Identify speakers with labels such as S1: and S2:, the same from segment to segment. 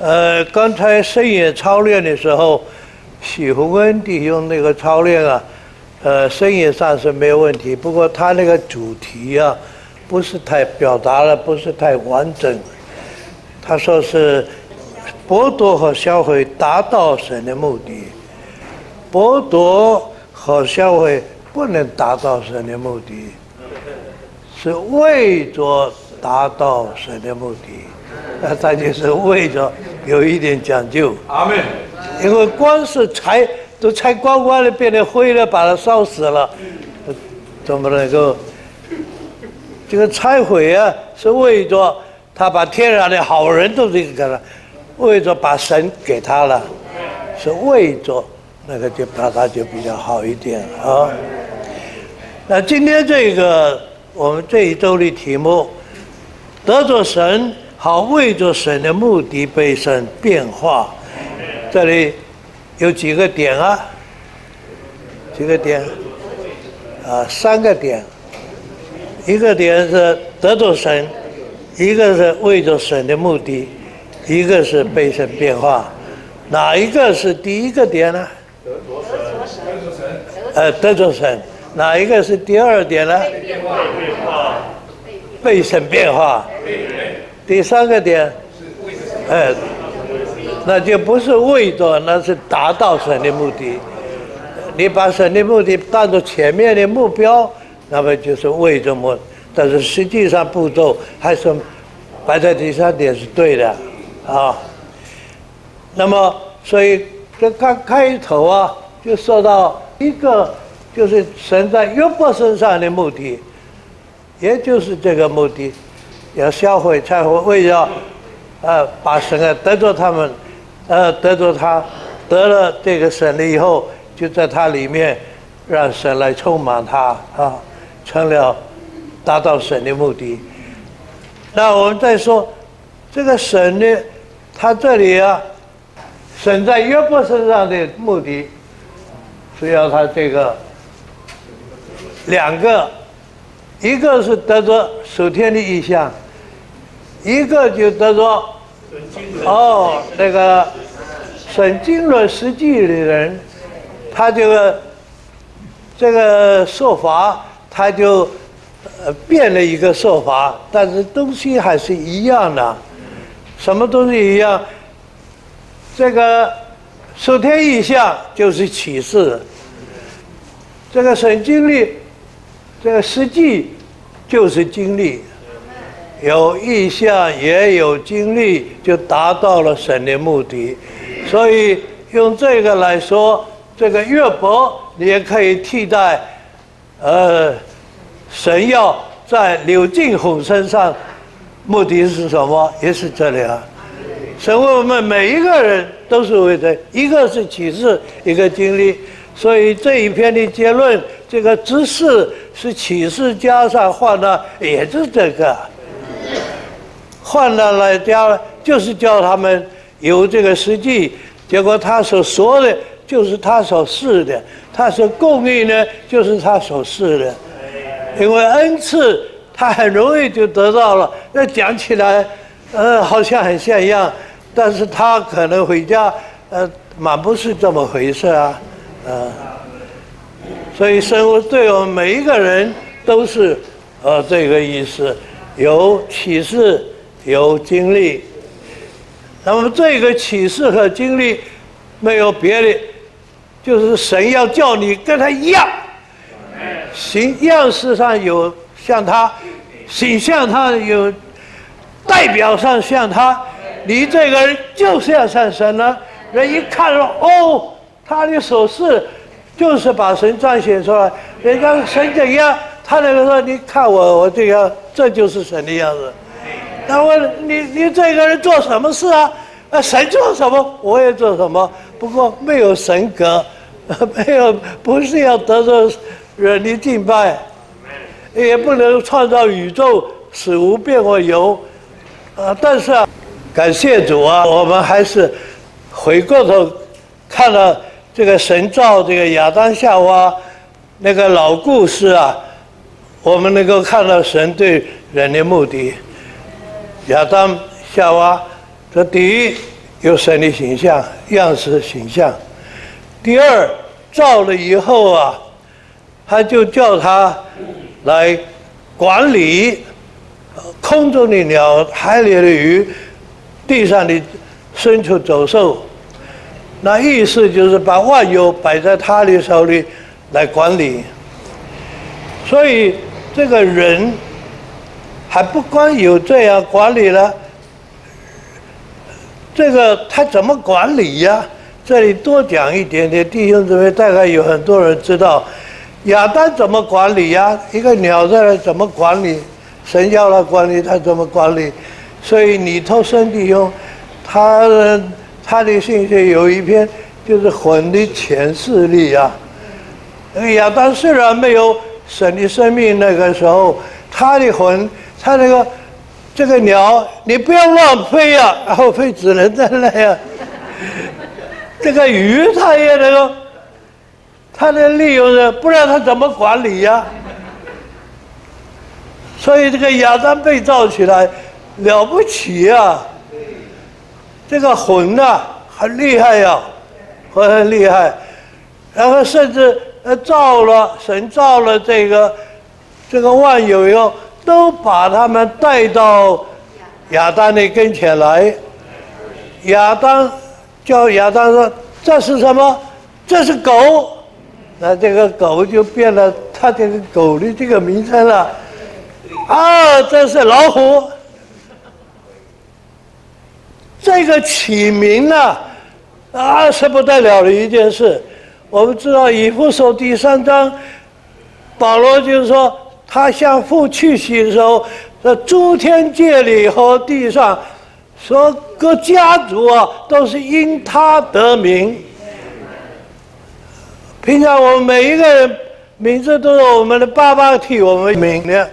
S1: 呃，刚才深夜操练的时候，许洪恩弟兄那个操练啊，呃，深夜上是没有问题，不过他那个主题啊，不是太表达了，不是太完整。他说是剥夺和销毁达到神的目的，剥夺和销毁不能达到神的目的，是为着达到神的目的。那他就是为着有一点讲究。
S2: 阿门。
S1: 因为光是柴都拆光光的，变成灰了，把它烧死了，怎么能够？这个拆毁啊，是为着他把天然的好人都这个了，为着把神给他了，是为着那个就把他就比较好一点啊。那今天这个我们这一周的题目，得着神。好，为着神的目的被神变化，这里有几个点啊？几个点？啊，三个点。一个点是得着神，一个是为着神的目的，一个是被神变化。哪一个是第一个点呢？得着神，得着神。呃，得着神。哪一个是第二点呢？被变化，被神变化。第三个点，哎，那就不是为着，那是达到神的目的。你把神的目的当做前面的目标，那么就是为着么？但是实际上步骤还是摆在第三点是对的，啊。那么，所以这刚开头啊，就说到一个，就是神在约伯身上的目的，也就是这个目的。要销毁，才会为了，呃，把神啊得着他们，呃，得着他，得了这个神了以后，就在他里面，让神来充满他啊，成了达到神的目的。那我们再说，这个神呢，他这里啊，神在约伯身上的目的，是要他这个两个，一个是得着守天的意象。一个就得着哦，那个神经论实际的人，他这个这个说法，他就呃变了一个说法，但是东西还是一样的。什么东西一样？这个受天意象就是启示，这个神经历，这个实际就是经历。有意向也有经历，就达到了神的目的。所以用这个来说，这个乐伯你也可以替代，呃，神要在柳敬宏身上，目的是什么？也是这里啊。神为我们每一个人都是为的一个是启示，一个经历。所以这一篇的结论，这个知识是启示加上换的，也是这个。换了来教，就是教他们有这个实际。结果他所说的，就是他所示的；他所供应的，就是他所示的。因为恩赐，他很容易就得到了。那讲起来，呃，好像很像样，但是他可能回家，呃，满不是这么回事啊，呃。所以生活对我们每一个人都是，呃，这个意思，有启示。有经历，那么这个启示和经历没有别的，就是神要叫你跟他一样，形样式上有像他，形象上有代表上像他，你这个人就是要像神了。人一看说哦，他的手势就是把神彰显出来。人家神怎样，他那个说你看我，我这样，这就是神的样子。他问你：“你这个人做什么事啊？啊，神做什么，我也做什么。不过没有神格，没有不是要得着人的敬拜，也不能创造宇宙使无变为有。啊，但是啊，感谢主啊，我们还是回过头看了这个神造这个亚当夏娃那个老故事啊，我们能够看到神对人的目的。”亚当、夏娃，这第一有神的形象、样式形象。第二，造了以后啊，他就叫他来管理空中的鸟、海里的鱼、地上的牲畜走兽。那意思就是把万有摆在他的手里来管理。所以这个人还不光有这样管理了。这个他怎么管理呀？这里多讲一点点，弟兄姊妹大概有很多人知道，亚当怎么管理呀？一个鸟在那怎么管理？神要他管理，他怎么管理？所以你头生弟兄，他他的信息有一篇就是魂的前世力啊。亚当虽然没有神的生命，那个时候他的魂，他那个。这个鸟，你不要乱飞呀，然后飞只能在那呀。这个鱼，它也那个，它的利用的，不然它怎么管理呀？所以这个亚当被造起来了不起呀。这个魂呐，很厉害呀，魂很厉害。然后甚至呃造了神造了这个这个万有以后。都把他们带到亚当的跟前来。亚当叫亚当说：“这是什么？这是狗。”那这个狗就变了，他这个狗的这个名称了。啊，这是老虎。这个起名呢，啊，是不得了的一件事。我们知道以弗所第三章，保罗就是说。他向父去洗的时候，这诸天界里和地上，说各家族啊，都是因他得名。平常我们每一个人名字都是我们的爸爸替我们名的，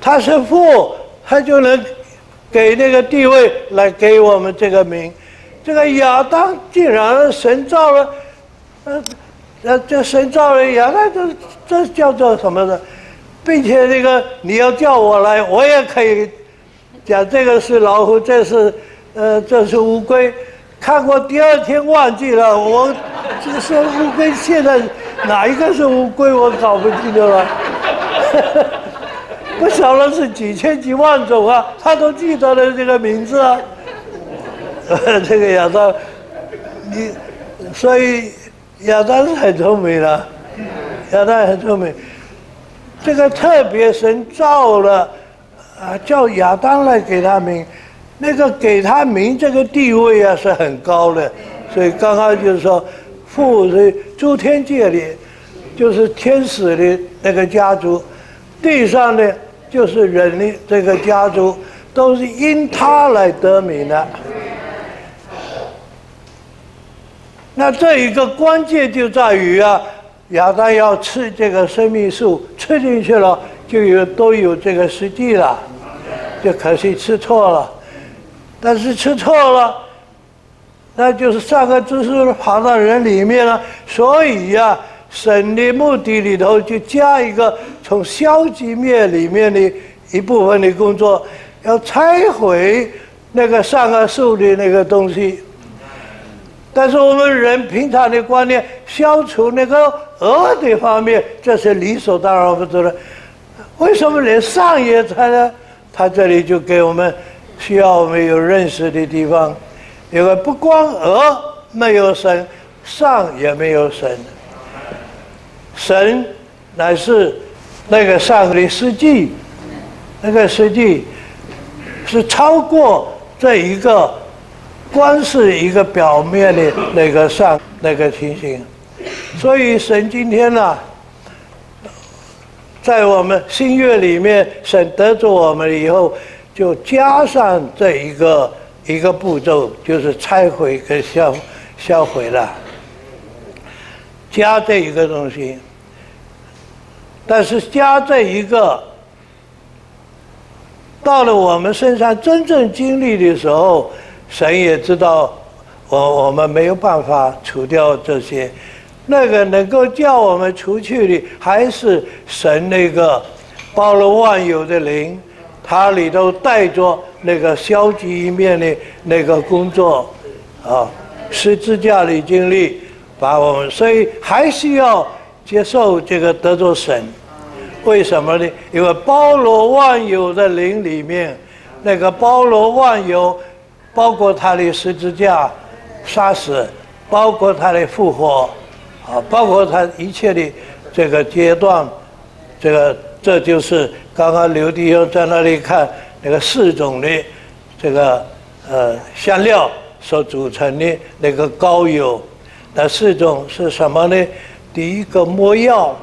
S1: 他是父，他就能给那个地位来给我们这个名。这个亚当竟然神造了，呃，呃，这神造了亚当，这这叫做什么呢？并且这个你要叫我来，我也可以讲这个是老虎，这是呃这是乌龟。看过第二天忘记了，我这说乌龟现在哪一个是乌龟，我搞不清楚了。不晓得是几千几万种啊，他都记得了这个名字啊。这个亚当，你所以亚当是很聪明的，亚当很聪明。这个特别神造了，啊，叫亚当来给他名，那个给他名这个地位啊是很高的，所以刚刚就是说，父是诸天界里，就是天使的那个家族，地上的就是人的这个家族，都是因他来得名的。那这一个关键就在于啊。亚当要吃这个生命树，吃进去了就有都有这个实际了，就可惜吃错了。但是吃错了，那就是上个知识跑到人里面了。所以呀，神的目的里头就加一个从消极面里面的一部分的工作，要拆毁那个上个树的那个东西。但是我们人平常的观念，消除那个恶的方面，这是理所当然不做的。为什么连善也拆呢？他这里就给我们需要我们有认识的地方，因为不光恶没有神，善也没有神。神乃是那个上的实际，那个实际是超过这一个。光是一个表面的那个上那个情形，所以神今天呢，在我们新月里面，神得着我们以后，就加上这一个一个步骤，就是拆毁跟销销毁了，加这一个东西，但是加这一个，到了我们身上真正经历的时候。神也知道，我我们没有办法除掉这些，那个能够叫我们出去的，还是神那个包罗万有的灵，它里头带着那个消极一面的那个工作，啊，十字架的经历把我们，所以还是要接受这个得着神。为什么呢？因为包罗万有的灵里面，那个包罗万有，包括他的十字架杀死，包括他的复活，啊，包括他一切的这个阶段，这个这就是刚刚刘弟兄在那里看那个四种的这个呃香料所组成的那个膏油，那四种是什么呢？第一个没药。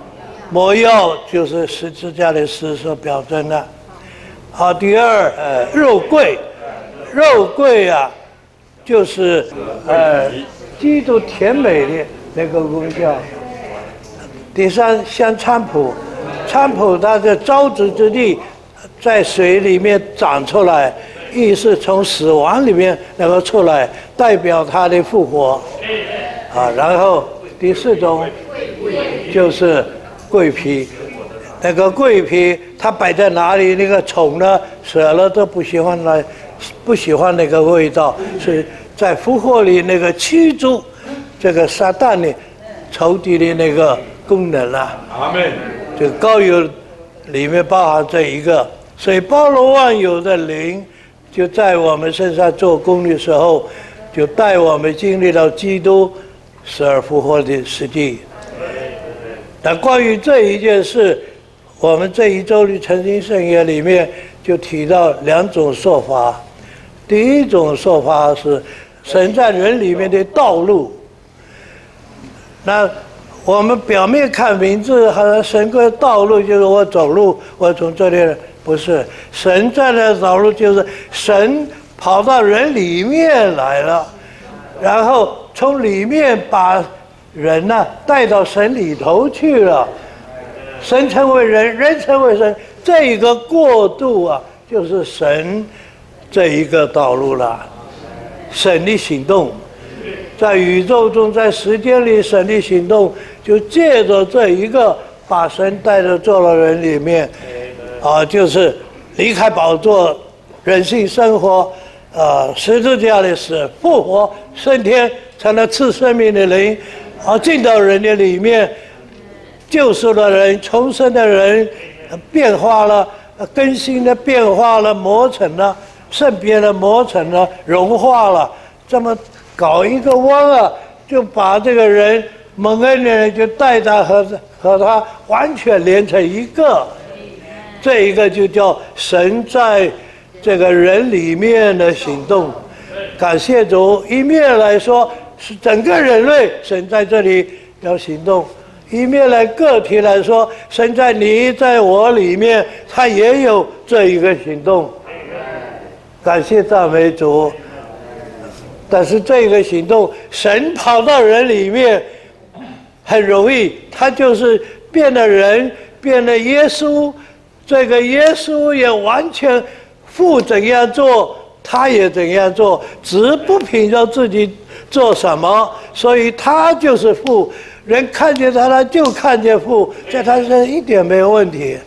S1: 魔药就是十字架的诗所表征的。好，第二，呃，肉桂，肉桂啊，就是呃，基督甜美的那个功效。第三，像菖蒲，菖蒲它的招子之地，在水里面长出来，亦是从死亡里面能够出来，代表它的复活。啊，然后第四种就是。桂皮，那个桂皮它摆在哪里？那个虫呢，舍了都不喜欢那，不喜欢那个味道。所以在复活里那个驱逐这个撒旦的仇敌的那个功能啊。阿门。这膏油里面包含这一个，所以包罗万有的灵就在我们身上做工的时候，就带我们经历了基督死而复活的实际。那关于这一件事，我们这一周的诚心圣言里面就提到两种说法。第一种说法是神在人里面的道路。那我们表面看名字，好像神的道路就是我走路，我从这里不是神在那走路，就是神跑到人里面来了，然后从里面把。人呢，带到神里头去了，神成为人，人成为神，这一个过渡啊，就是神这一个道路了。神的行动，在宇宙中，在时间里，神的行动就借着这一个把神带到做了人里面，啊，就是离开宝座，人性生活，啊，十字架的死，复活升天，成了赐生命的灵。啊进到人的里面，救赎的人、重生的人，变化了、更新的变化了、磨成了、圣别的磨成了、融化了，这么搞一个弯啊，就把这个人蒙恩的人就带他和和他完全连成一个，这一个就叫神在这个人里面的行动。感谢主，一面来说。是整个人类，神在这里要行动；一面来个体来说，神在你在我里面，他也有这一个行动。感谢赞美主。但是这个行动，神跑到人里面很容易，他就是变了人，变了耶稣。这个耶稣也完全父怎样做，他也怎样做，只不凭着自己。做什么？所以他就是父，人看见他，他就看见父，在他身上一点没有问题。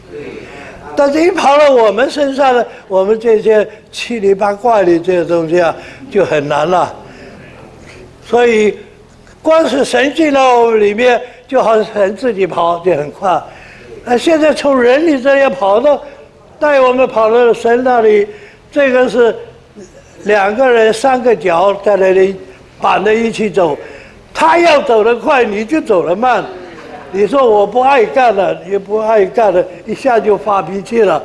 S1: 但是，一跑到我们身上呢，我们这些七里八怪的这些东西啊，就很难了。所以，光是神进到我们里面，就好像神自己跑就很快。那现在从人里这样跑到带我们跑到神那里，这个是两个人三个脚在那里。绑在一起走，他要走得快，你就走得慢。你说我不爱干了，也不爱干了，一下就发脾气了。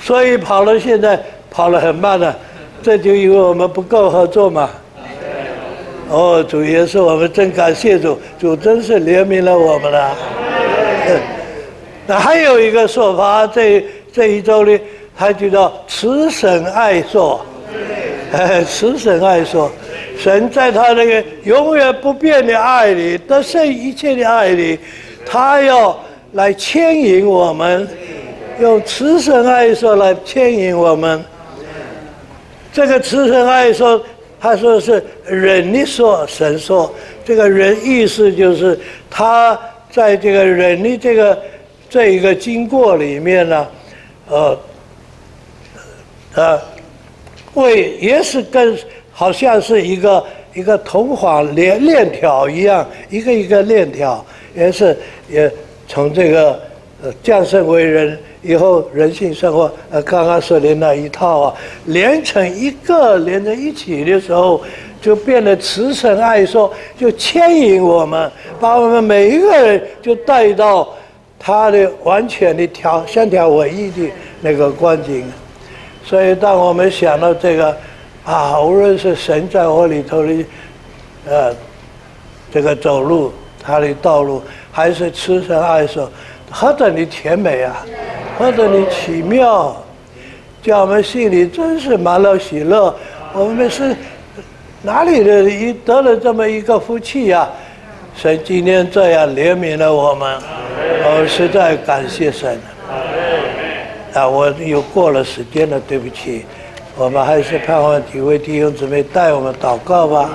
S1: 所以跑了，现在跑得很慢了，这就因为我们不够合作嘛。哦，主耶稣，我们真感谢主，主真是怜悯了我们了。那还有一个说法，这这一周呢，他就叫慈神爱说。哎，慈神爱说，神在他那个永远不变的爱里，得胜一切的爱里，他要来牵引我们，用慈神爱说来牵引我们。这个慈神爱说，他说是人的说，神说，这个人意思就是他在这个人的这个这一个经过里面呢，呃，呃。为也是跟好像是一个一个铜环链链条一样，一个一个链条，也是也从这个呃降生为人以后人性生活，呃刚刚说的那一套啊，连成一个连在一起的时候，就变得慈神爱说，就牵引我们，把我们每一个人就带到他的完全的条相条唯一的那个光景。所以，当我们想到这个啊，无论是神在我里头的，呃，这个走路他的道路，还是慈神爱手，何等的甜美啊，何等的奇妙，叫我们心里真是满了喜乐。我们是哪里的一得了这么一个福气呀？神今天这样怜悯了我们，我实在感谢神。啊，我又过了时间了，对不起。我们还是盼望几位弟兄姊妹带我们祷告吧。